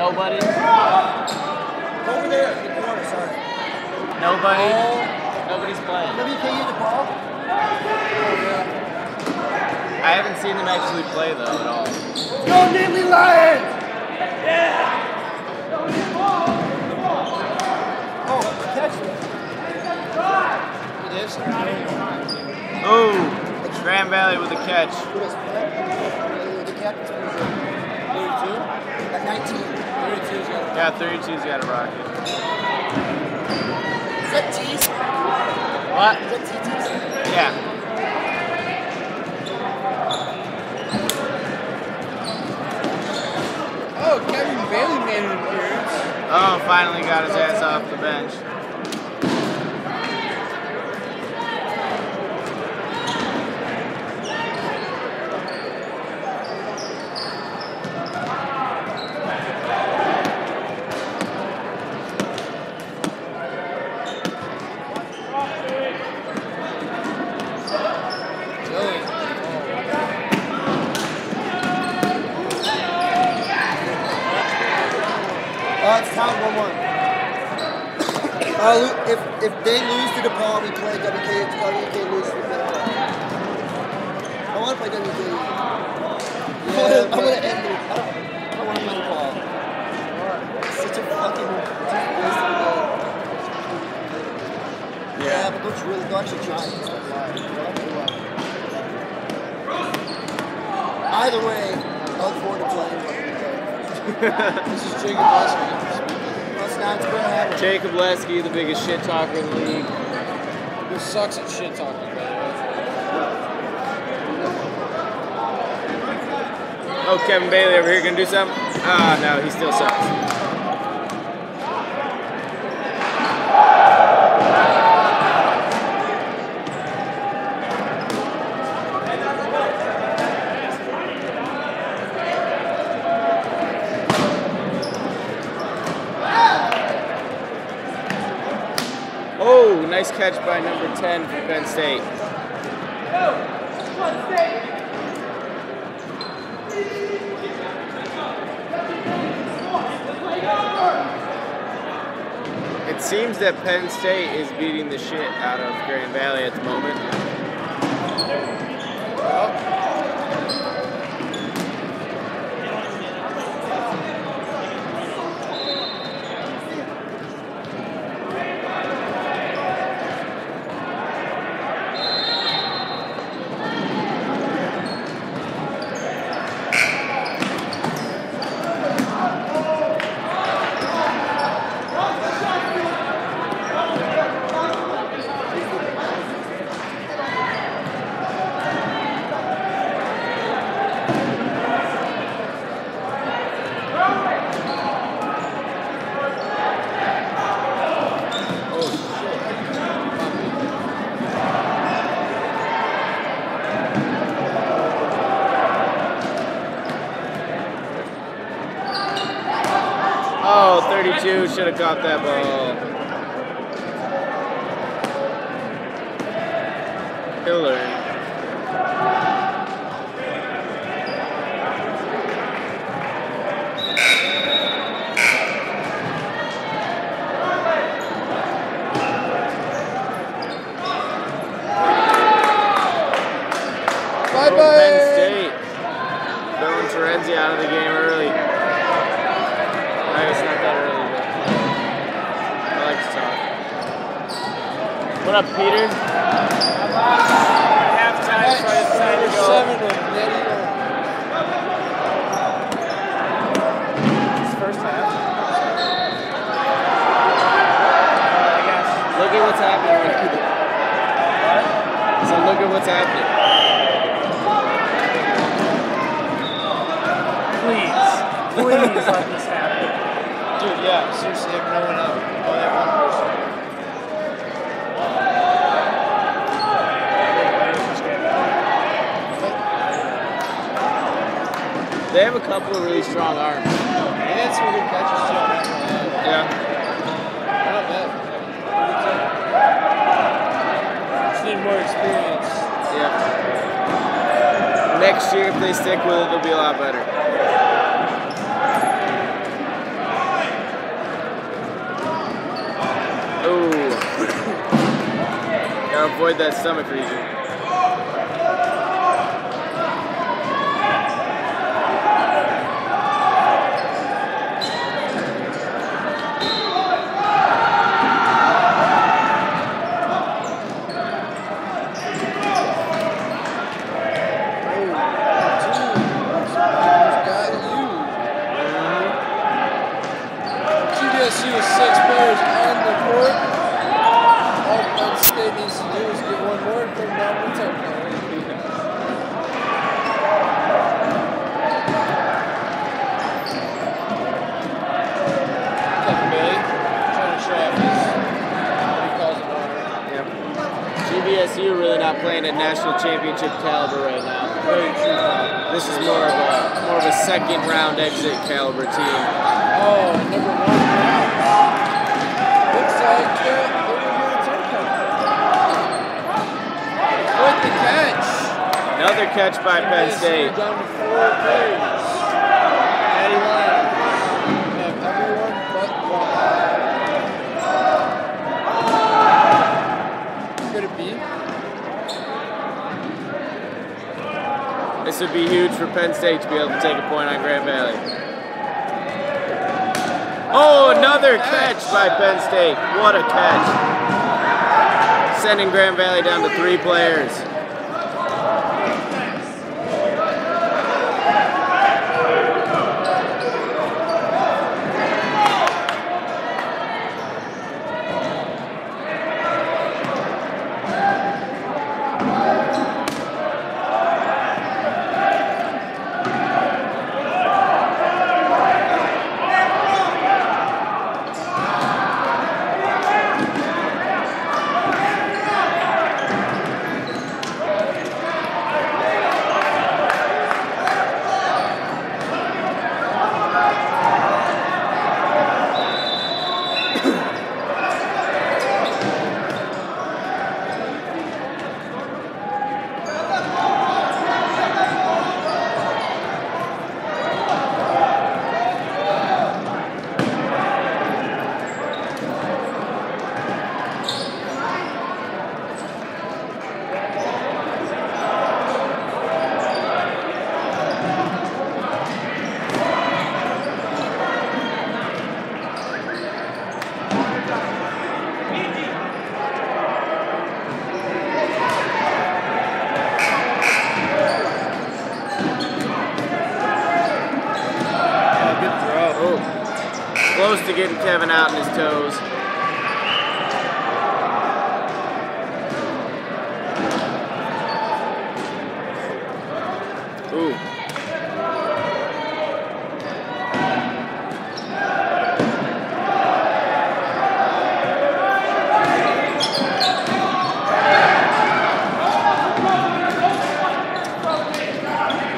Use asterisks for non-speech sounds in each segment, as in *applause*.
Nobody. Over there, in the corner, sorry. Nobody. Oh. Nobody's playing. WKU the ball? I haven't seen them actually play though at all. Go Nittany Lions! Yeah! Oh, catch it. It is? Oh, Grand Valley with a catch. Who does? The captain's pretty 32? At 19. 32's got Yeah, 32's got a rocket. Is that T's? What? Is that TT's? Yeah. Oh, Kevin Bailey made an appearance. Oh, finally got his ass off the bench. Really? Uh, it's time 1 1. Uh, lo- if, if they lose to DePaul, we play WK. If WK lose, we play DePaul. I want to play WK. Yeah, I'm to end it. I don't, I don't want to play. It's such a fucking waste of a game. Yeah, but they're really, they're actually trying. It's not lying. They're actually lying. Either way, I look forward to playing *laughs* This is Jacob Leslie. Let's not. Jacob Lesky, the biggest shit talker in the league. Who sucks at shit talking, by the way. Oh, Kevin Bailey over here gonna do something? Ah, no, he still sucks. Oh, nice catch by number 10 for Penn State. It seems that Penn State is beating the shit out of Grand Valley at the moment. Oh, 32 should have caught that ball. He'll learn. Bye Oh, bye. Penn State. Throwing Terenzi out of the game early. I guess not that early, but I like to talk. What up, Peter? Halftime, so it's time to go. Seven of Nettie. It's first half. I guess. Look at what's happening. So look at what's happening. Please, please let this happen. Dude, yeah, seriously, they have no one out. Oh, they have one person. They have a couple of really strong arms. They had some good catches, too. I'm not gonna lie. Yeah. next year, if they stick with it, it'll be a lot better. Ooh, *coughs* gotta avoid that stomach region. GVSU really not playing at national championship caliber right now. True. This is more of a more of a second round exit caliber team. Oh, number one. Looks like uh. With the catch. Another catch by Penn State. Down to four players. Patty Lyons. Have everyone but one. Could it be? This would be huge for Penn State to be able to take a point on Grand Valley. Oh, another catch by Penn State. What a catch. Sending Grand Valley down to three players. Yeah, good throw. Oh, close to getting Kevin out in his toes. Ooh.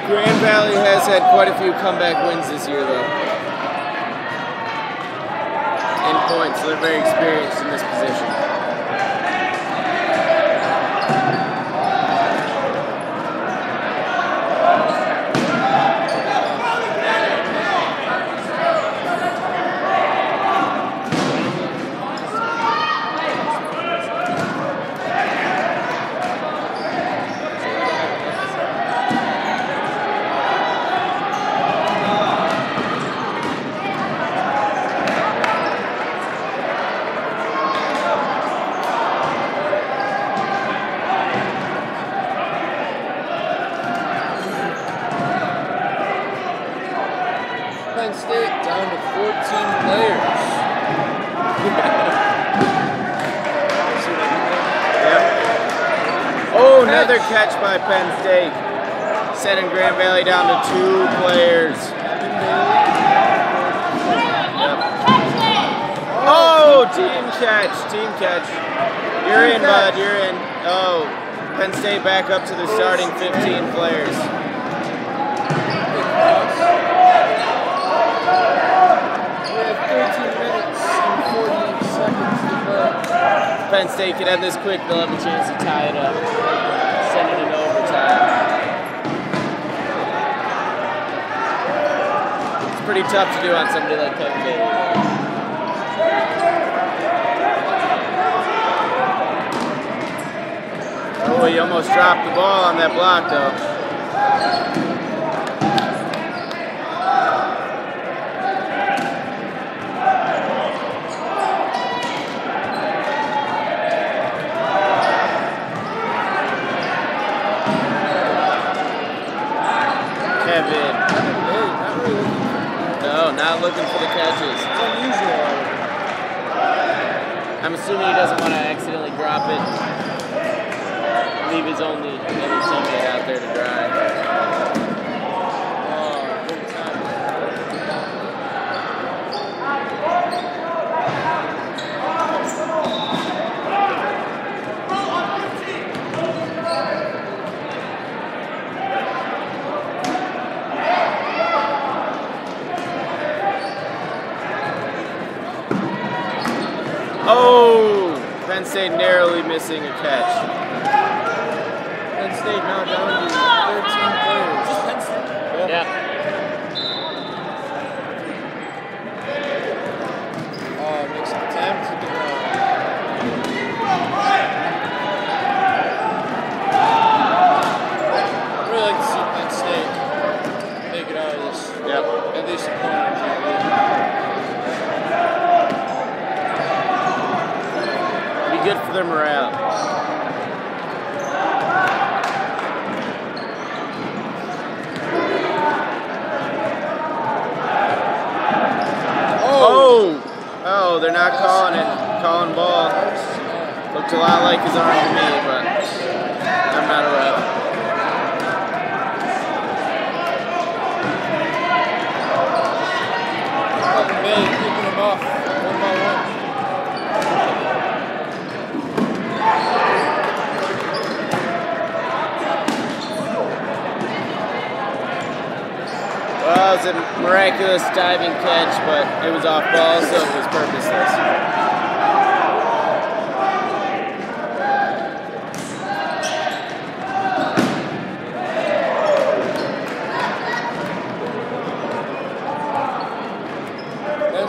Grand Valley has had quite a few comeback wins this year, though. So they're very experienced in this position. Penn State down to 14 players. See what I did there? Yep. Oh, another by Penn State. Sending Grand Valley down to two players. Yep. Oh, team catch, team catch. You're in, bud, you're in. Oh, Penn State back up to the starting 15 players. We have 13 minutes and 40 seconds to. Penn State could end this quick, they'll have a chance to tie it up. Pretty tough to do on somebody like Kevin Bailey. Oh, he almost dropped the ball on that block, though. Kevin. Hey, not really. No, not looking for the catches. It's unusual. I'm assuming he doesn't want to accidentally drop it. Leave his only other teammate out there to dry. Oh, good time. Oh! State narrowly missing a catch. Penn State now down to 13 players. Just Penn State. Yeah. Oh, makes an attempt to get I'd really like to see Penn State make it out of this. Yep. At least a point or two. Be good for their morale. Oh! Oh! Oh, they're not calling it. Calling ball. Looked a lot like his arm to me, but I'm not a ref. Fucking Bay keeping them off one by one. Well, it was a miraculous diving catch, but it was off ball, so it was purposeless.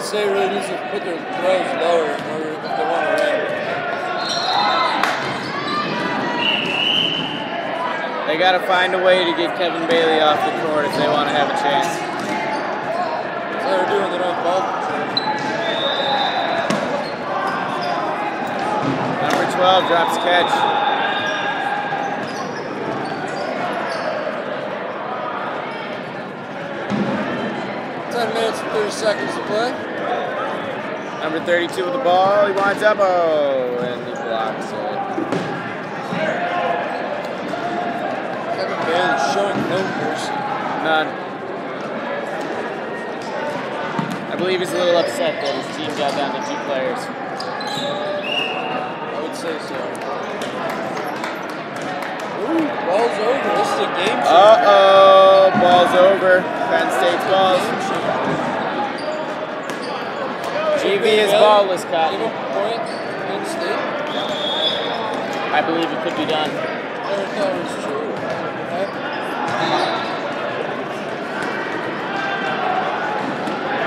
State really needs to put their throws lower in order if they want to win. They got to find a way to get Kevin Bailey off the court if they want to have a chance. That's how they're doing their own ball control. Number 12 drops catch. Minutes and 30 seconds to play. Number 32 with the ball. He winds up. Oh, and he blocks it. Kevin Bailey showing no mercy. None. I believe he's a little upset that his team got down to two players. Say so. Ooh, ball's over. This is a game changer. Uh oh, ball's over. Penn State's balls. GV is ballless, Give Cotton. him a point. Penn State. I believe it could be done. Never thought it was true.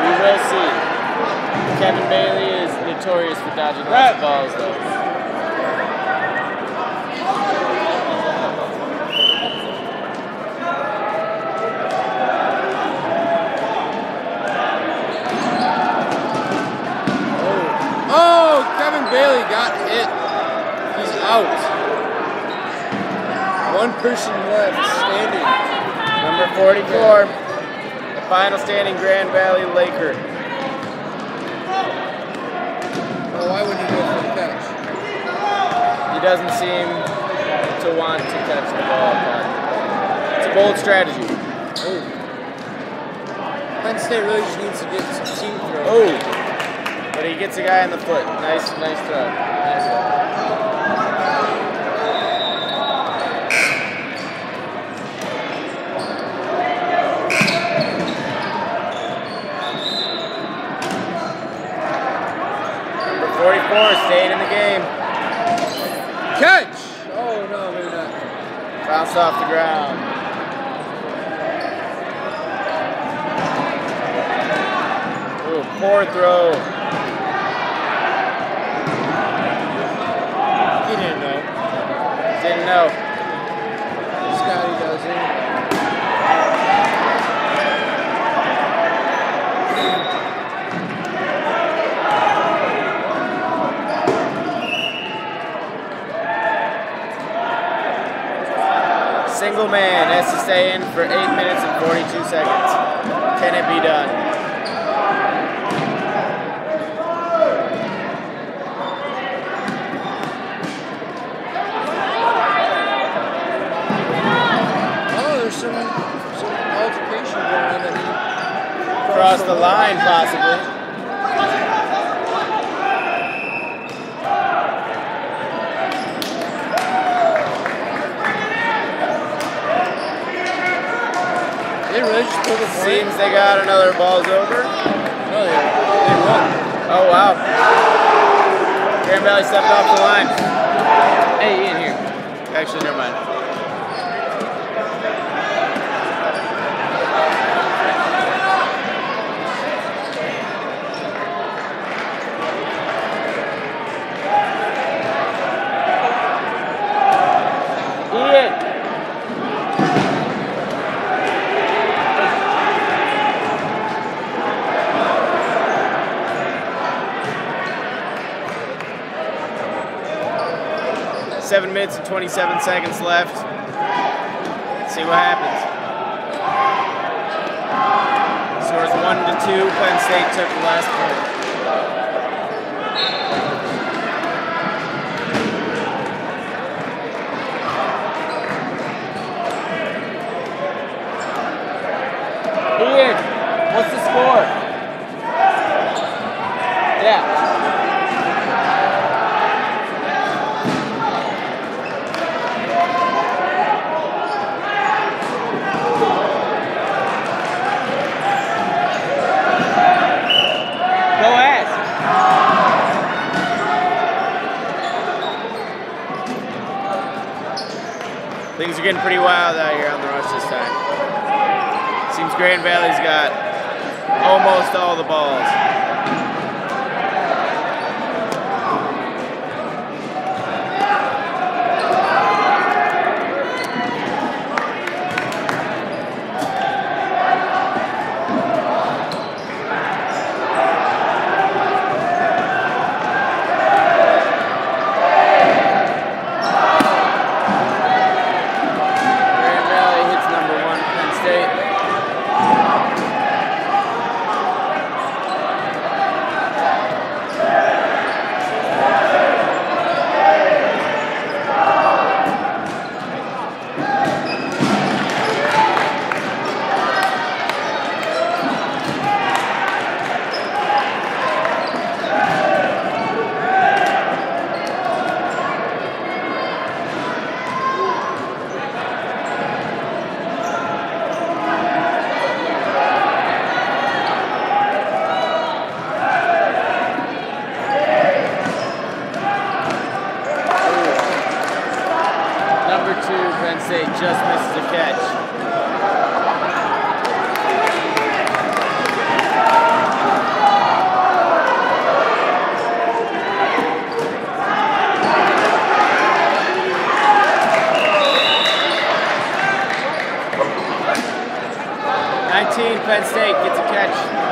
We will see. Kevin Bailey is notorious for dodging lots of balls, though. Oh, Kevin Bailey got hit. He's out. One person left standing. Number 44, the final standing Grand Valley Laker. Well, why would he go for the catch? He doesn't seem to want to catch the ball. It's a bold strategy. Oh. Penn State really just needs to get some team throw. Oh, but he gets a guy in the foot. Nice, nice throw. Nice throw. Number 44 staying in the game. Catch! Oh, no, maybe not. Bounced off the ground. Ooh, poor throw. He know. Didn't. Scotty does it. Single man has to stay in for 8 minutes and 42 seconds. Can it be done? Oh, there's some some altercation going on. That he Cross the line, possibly. They really just took a point. Seems they got another balls over. No, they, they won. Oh, wow. Grand Valley stepped off the line. Hey, Ian, here. Actually, never mind. Ian! Seven minutes and 27 seconds left. Let's see what happens. Scores one to two. Penn State took the last point. Ian, what's the score? Yeah. Go ask. Things are getting pretty wild out here on the rush this time. Seems Grand Valley's got almost all the balls. Grand Valley hits number one, Penn State. Number two, Penn State just misses a catch. Nineteen, Penn State gets a catch.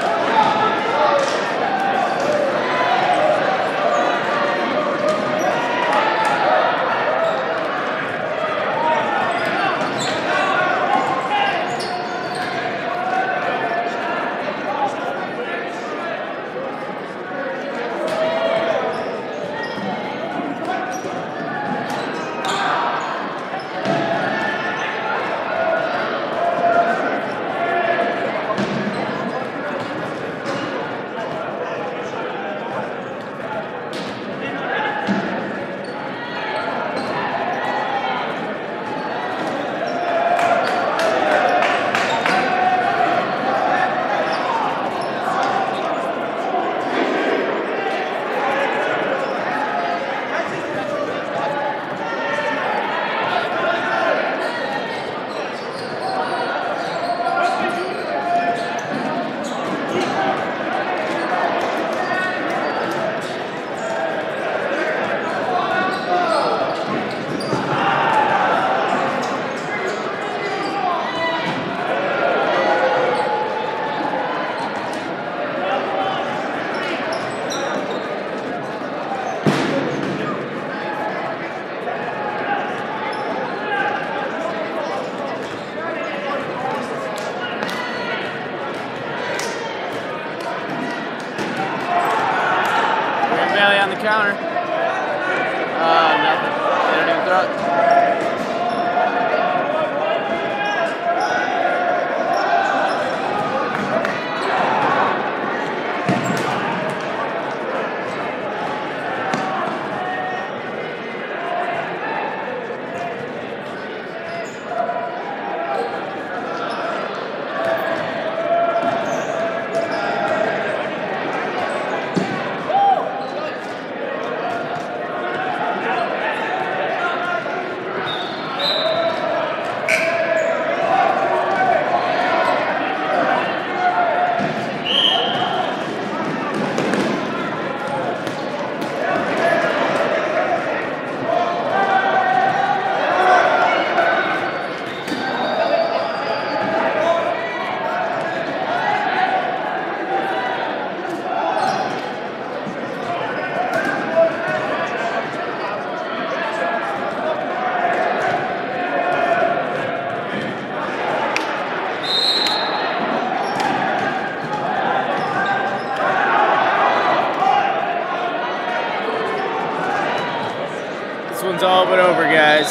All but over, guys.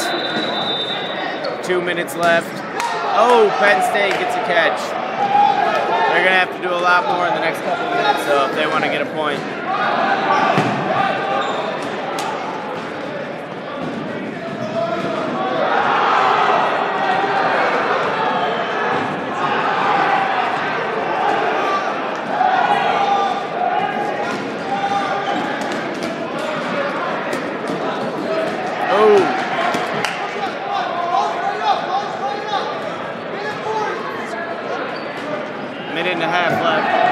Two minutes left. Oh, Penn State gets a catch. They're gonna have to do a lot more in the next couple of minutes, though, if they want to get a point. Minute and a half left.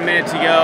A minute to go.